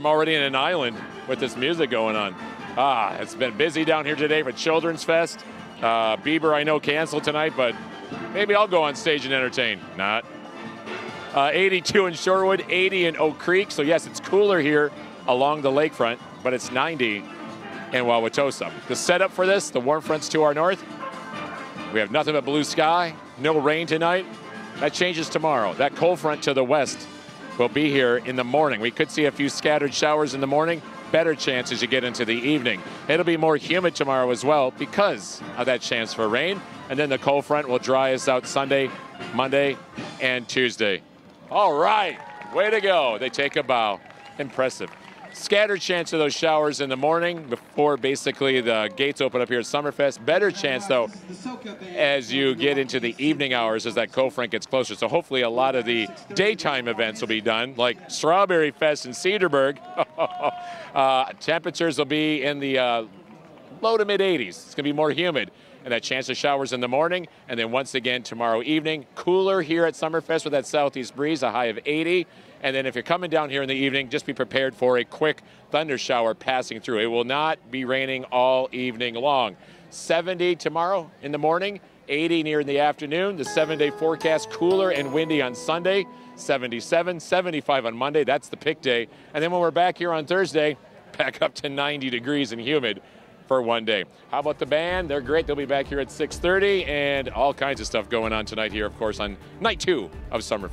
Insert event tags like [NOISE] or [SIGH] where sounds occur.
I'm already in an island with this music going on. Ah, it's been busy down here today for Children's Fest. Uh, Bieber, I know, canceled tonight, but maybe I'll go on stage and entertain. Not. Uh, 82 in Shorewood, 80 in Oak Creek. So, yes, it's cooler here along the lakefront, but it's 90 in Wauwatosa. The setup for this, the warm fronts to our north, we have nothing but blue sky, no rain tonight. That changes tomorrow. That cold front to the west will be here in the morning. We could see a few scattered showers in the morning. Better chance as you get into the evening. It'll be more humid tomorrow as well because of that chance for rain. And then the cold front will dry us out Sunday, Monday, and Tuesday. All right, way to go. They take a bow. Impressive. Scattered chance of those showers in the morning before basically the gates open up here at Summerfest. Better chance though as you get into the evening hours as that cold front gets closer. So hopefully a lot of the daytime events will be done, like Strawberry Fest in Cedarburg. [LAUGHS] uh, temperatures will be in the uh, low to mid 80s. It's going to be more humid. And that chance of showers in the morning. And then once again tomorrow evening, cooler here at Summerfest with that southeast breeze, a high of 80. And then if you're coming down here in the evening, just be prepared for a quick thunder shower passing through. It will not be raining all evening long. 70 tomorrow in the morning, 80 near in the afternoon. The seven day forecast cooler and windy on Sunday, 77, 75 on Monday. That's the pick day. And then when we're back here on Thursday, back up to 90 degrees and humid for one day. How about the band? They're great. They'll be back here at 6:30 and all kinds of stuff going on tonight here, of course, on night two of Summer.